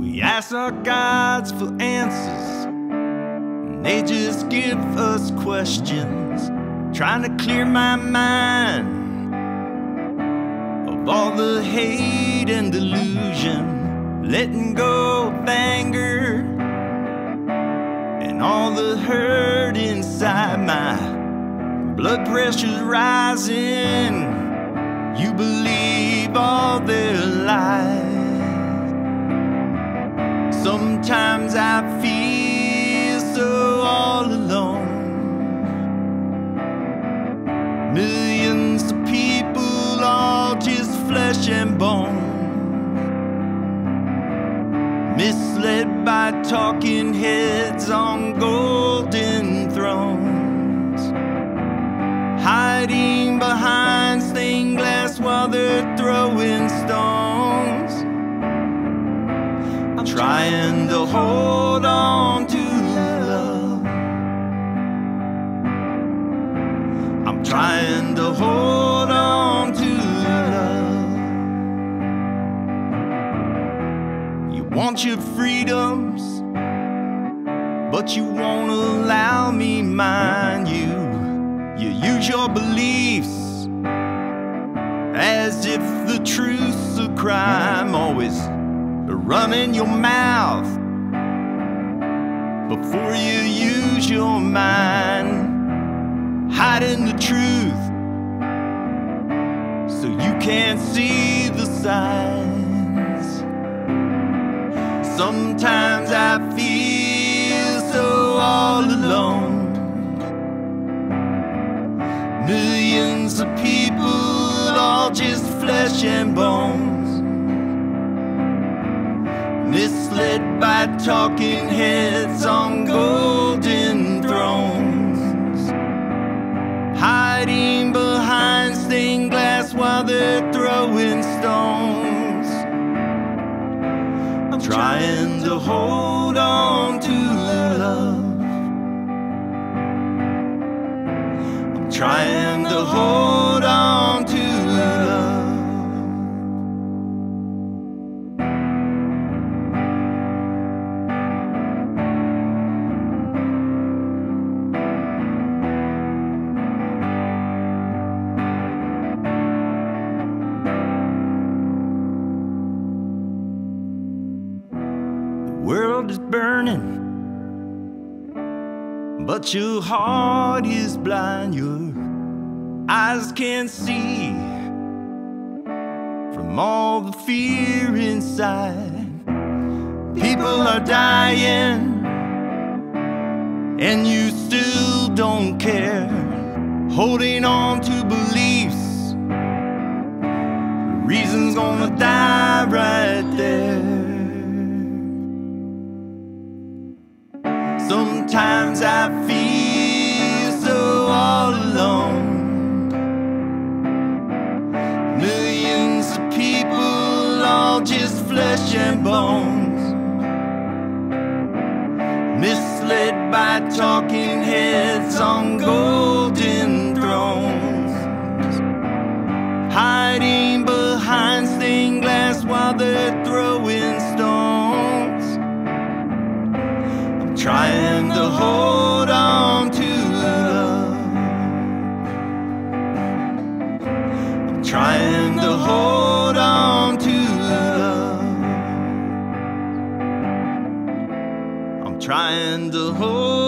We ask our gods for answers, and they just give us questions. Trying to clear my mind of all the hate and delusion, letting go of anger and all the hurt inside my blood pressure's rising. You believe all their lies. Sometimes I feel so all alone. Millions of people, all just flesh and bone. Misled by talking heads on golden trying to hold on to love. I'm trying to hold on to love. You want your freedoms, but you won't allow me mine. You, you use your beliefs as if the truth's a crime. Always running your mouth before you use your mind hiding the truth so you can't see the signs. Sometimes I feel so all alone. Millions of people, all just flesh and bones. By talking heads on golden thrones hiding behind stained glass while they're throwing stones. I'm trying to hold on to love. I'm trying to hold is burning, but your heart is blind. Your eyes can't see from all the fear inside. People are dying, and you still don't care. Holding on to beliefs, reason's gonna die right bones. Misled by talking heads on golden thrones. Hiding behind stained glass while they're throwing stones. I'm trying to hold on to love. I'm trying to hold trying to hold